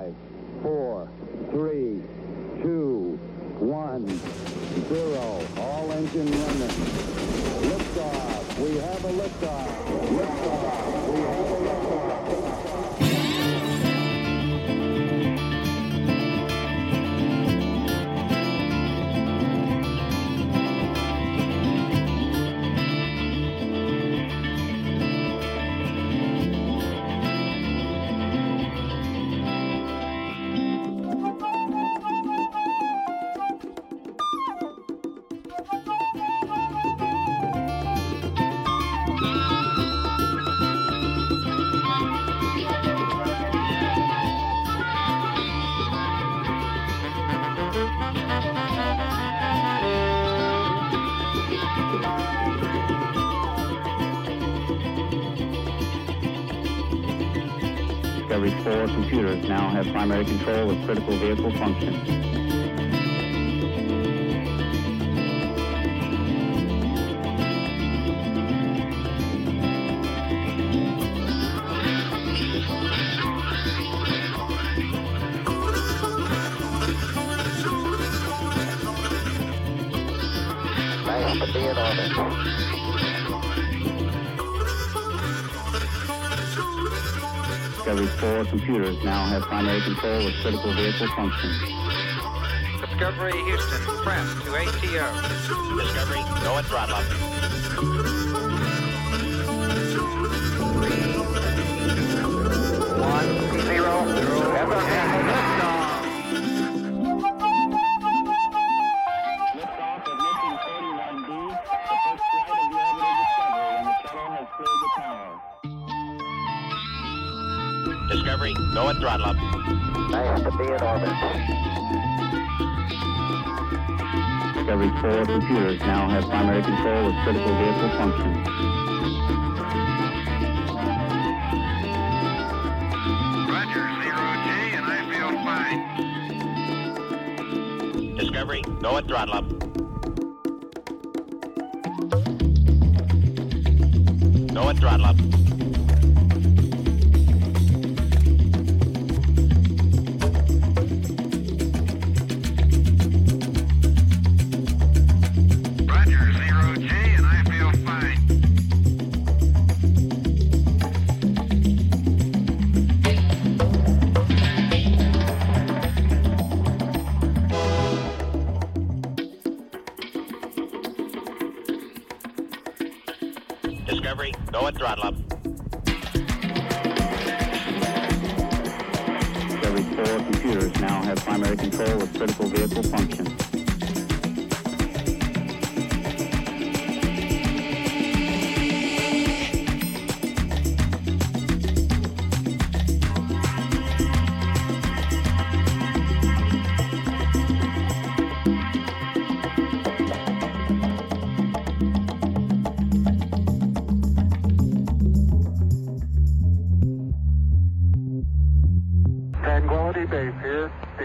Five, four, three, two, one, zero. All engine running. Discovery 4 computers now have primary control of critical vehicle functions. Be in orbit. Discovery 4 computers now have primary control of critical vehicle functions. Discovery Houston, press to ATO. Discovery, go at throttle up. Discovery, go at throttle up. Nice to be in orbit. Discovery 4 computers now have primary control of critical vehicle functions. Roger, zero G, and I feel fine. Discovery, go at throttle up. Go at throttle up. Discovery, go at throttle up. Discovery 4 computers now have primary control of critical vehicle functions.